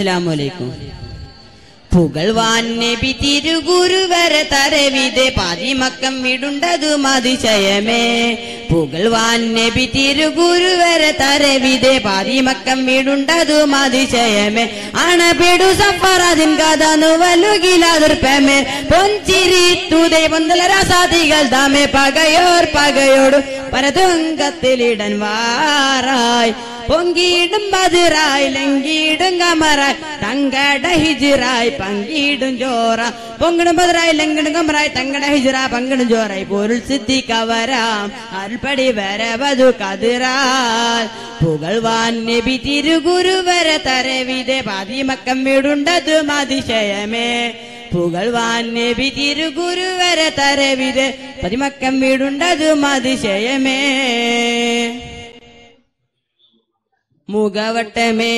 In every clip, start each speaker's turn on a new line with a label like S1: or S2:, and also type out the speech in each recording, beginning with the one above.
S1: അസ്സലാമലൈക്കും പുകൾവാൻ നബി തിരുഗുരുവര തരവിതെ പാതിമക്കം വിടുണ്ടതു മതിശയമേ പുകൾവാൻ നബി തിരുഗുരുവര തരവിതെ പാതിമക്കം വിടുണ്ടതു മതിശയമേ അണപെടു സഫറാദിൻ കഥ നുവലുകിലാതിർപ്പമേ പൊഞ്ചിരി തൂതേ പൊന്തല രസാദികൾ പകയോർ പകയോട് പരതുങ്കത്തിലിടൻ വാറായി. പൊങ്കിയിടും ബതിറായി ലങ്കിയിടും കമറായി തങ്കട ഹിജിറായി പങ്കിയിടും ചോറ. പൊങ്കിടും ബതിറായി ലങ്കിടും കമറായി തങ്കട ഹിജിറ പങ്കിടും ചോറായി. പൊരുൾ സിദ്ധി കവരാം അൽപടി വരവതു കതിറാൽ പുകൾവാൻ നബി തിരുഗുരുവര തരവിതെ പാതിമക്കം വീടുണ്ടതും അതിശയമേ. പുകൾവാൻ നബി തിരുഗുരുവര തരവിതെ പതിമക്കം വീടുണ്ടതും അതിശയമേ. മുഖവട്ടമേ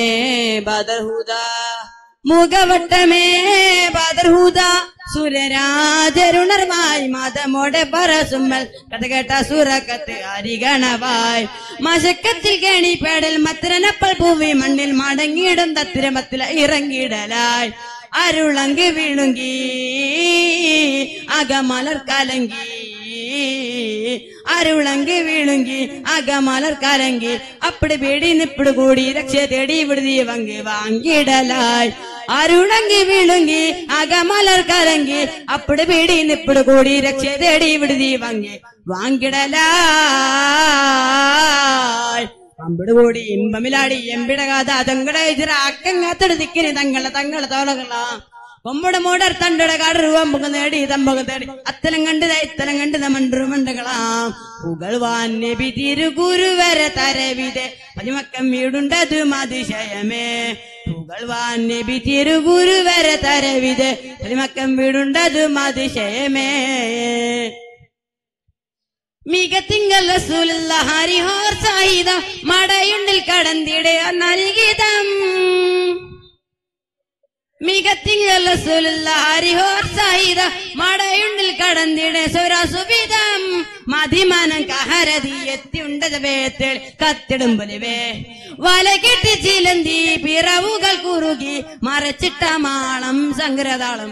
S1: ബദർഹുദ. മുഖവട്ടമേ ബദർഹുദ. സുരരാജരുണർമായി മതമോടെ പറസുമ്മൽ. കഥ കേട്ട സുരക്കത്ത് അരികണവായി മശക്കത്തിൽ കേണി പേടൽ മത്തിരനപ്പൽ പൂവി മണ്ണിൽ മടങ്ങിയിടും തത്തിരമത്തിൽ ഇറങ്ങിയിടലായി. അരുളങ്കി വീണുങ്കി അകമലർ കലങ്കി അരുളങ്കി വീളുങ്കി അകമാലർ കലങ്കി അപ്പടി പേടി നിപ്പിട് കൂടി രക്ഷ തേടി വിടുതി വങ്കി വാങ്ങിടലായി അരുളങ്കി വീളുങ്കി അകമാലർ കലങ്കി അപ്പടി പേടി നിപ്പിട് കൂടി രക്ഷ തേടി വിടുതി വങ്കി വാങ്ങിടലായി പമ്പിട് കൂടി ഇമ്പമിലാടി എമ്പിട തങ്ങളെ ദിക്കിന് തങ്ങളെ തങ്ങളെ തോളകളാം. കൊമ്പട മൂടർ തണ്ടട കാടറുവമ്പുക നേടി തമ്പക തേടി. അത്തരം കണ്ടത് ഇത്തലം കണ്ടത് മണ്ടുമണ്ടകളാം പുകൾവാൻ നബി തിരുഗുരുവര തരവിതെ. പതിമക്കം വീടുണ്ടത് അതിശയമേ. പുകൾവാൻ നബി തിരുഗുരുവര തരവിതെ. പതിമക്കം വീടുണ്ടതു അതിശയമേ. മികത്തിങ്കൽ റസൂലുള്ള ഹരിഹോർ സാഹിത മടയുണ്ടിൽ കടന്തിടെ നൽകിതം മികത്തിങ്കൽ മടയുണ്ടിൽ കടന്തിടെ സുരസുവിധം മതിമാനം കഹരതി എത്തിയുണ്ടത് വേത്തേൾ കത്തിടും പൊലിവേ വല കെട്ടി ചിലന്തി പിറവുകൾ കുറുകി മറച്ചിട്ട മാളം സംഗ്രതാളം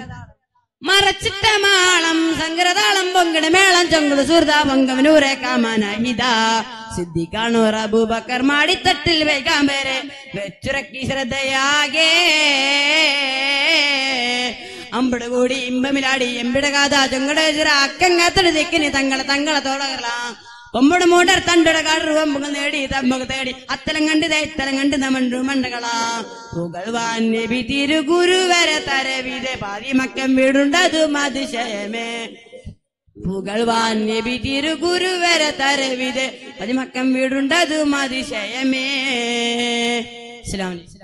S1: മറച്ചിട്ട മാളം സംഗ്രതാളം പൊങ്കിട മേളം ചൊങ്കുട് സുഹൃതാ പൊങ്കം നൂറെ കാമാനായിതാ സിദ്ധിക്കാണു അബൂബക്കർ മാടിത്തട്ടിൽ വൈകാൻ പേരെ വെച്ചുറക്കി ശ്രദ്ധയാകേ. അമ്പട് കൂടി ഇമ്പമിലാടി എമ്പിട കാത ചുങ്കടേശ്വര അക്കങ്ങാത്തട് തെക്കിന് തങ്ങളെ തങ്ങളെ തോളകളാം പൊമ്പട മൂടർ തണ്ടട കാടുവമ്പുകൾ നേടി തമ്പക തേടി. അത്തലം കണ്ട് ഇത്തലം കണ്ട് മണ്ടു മണ്ടകളാ. പുകൾവാൻ നബി തിരുഗുരുവര തരവിതെ പാതിമക്കം വീടുണ്ടതു മതിശയമേ പുകൾവാൻ നബി തിരുഗുരുവര തരവിതെ പതിമക്കം വീടുണ്ടതു മതിശയമേ അസ്സലാമു അലൈക്കും.